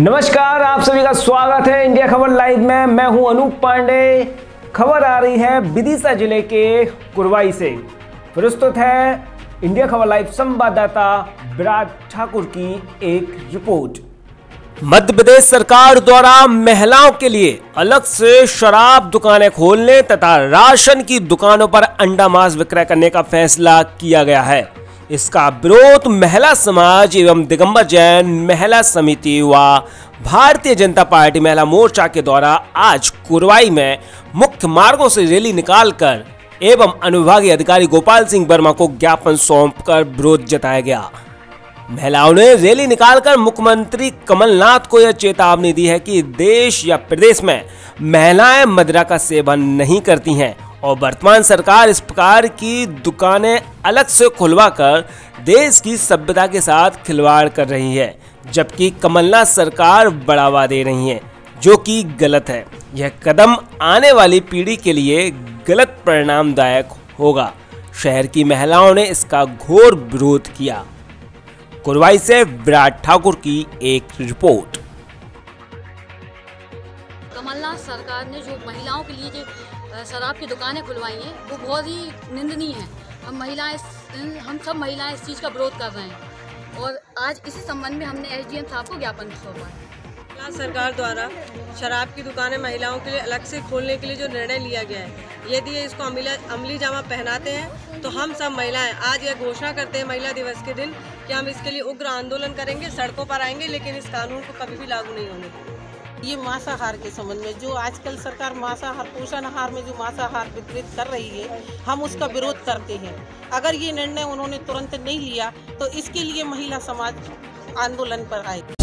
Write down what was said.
नमस्कार, आप सभी का स्वागत है इंडिया खबर लाइव में। मैं हूँ अनूप पांडे। खबर आ रही है विदिशा ज़िले के कुरवाई से। प्रस्तुत है इंडिया खबर लाइव संवाददाता विराट ठाकुर की एक रिपोर्ट। मध्य प्रदेश सरकार द्वारा महिलाओं के लिए अलग से शराब दुकानें खोलने तथा राशन की दुकानों पर अंडा मांस विक्रय करने का फैसला किया गया है। इसका विरोध महिला समाज एवं दिगंबर जैन महिला समिति व भारतीय जनता पार्टी महिला मोर्चा के द्वारा आज कुरवाई में मुख्य मार्गों से रैली निकालकर एवं अनुविभागीय अधिकारी गोपाल सिंह वर्मा को ज्ञापन सौंपकर विरोध जताया गया। महिलाओं ने रैली निकालकर मुख्यमंत्री कमलनाथ को यह चेतावनी दी है कि देश या प्रदेश में महिलाएँ मदिरा का सेवन नहीं करती हैं और वर्तमान सरकार इस प्रकार की दुकानें अलग से खुलवाकर देश की सभ्यता के साथ खिलवाड़ कर रही है, जबकि कमलनाथ सरकार बढ़ावा दे रही है, जो कि गलत है। यह कदम आने वाली पीढ़ी के लिए गलत परिणामदायक होगा। शहर की महिलाओं ने इसका घोर विरोध किया। कुरवाई से विराट ठाकुर की एक रिपोर्ट। कमलनाथ सरकार ने जो महिलाओं के लिए जो शराब की दुकानें खुलवाई हैं। वो बहुत ही निंदनीय है। हम महिलाएँ हम सब महिलाएँ इस चीज़ का विरोध कर रहे हैं। और आज इसी संबंध में हमने एसडीएम साहब को ज्ञापन सौंपा। केरला सरकार द्वारा शराब की दुकानें महिलाओं के लिए अलग से खोलने के लिए जो निर्णय लिया गया है? यदि ये इसको अमली अमली जामा पहनाते हैं तो हम सब महिलाएँ आज यह घोषणा करते हैं महिला दिवस के दिन कि हम इसके लिए उग्र आंदोलन करेंगे, सड़कों पर आएँगे, लेकिन इस कानून को कभी भी लागू नहीं होने देंगे। ये मांसाहार के संबंध में जो आजकल सरकार मांसाहार पोषण आहार में जो मांसाहार वितरित कर रही है, हम उसका विरोध करते हैं। अगर ये निर्णय उन्होंने तुरंत नहीं लिया तो इसके लिए महिला समाज आंदोलन पर आएगी।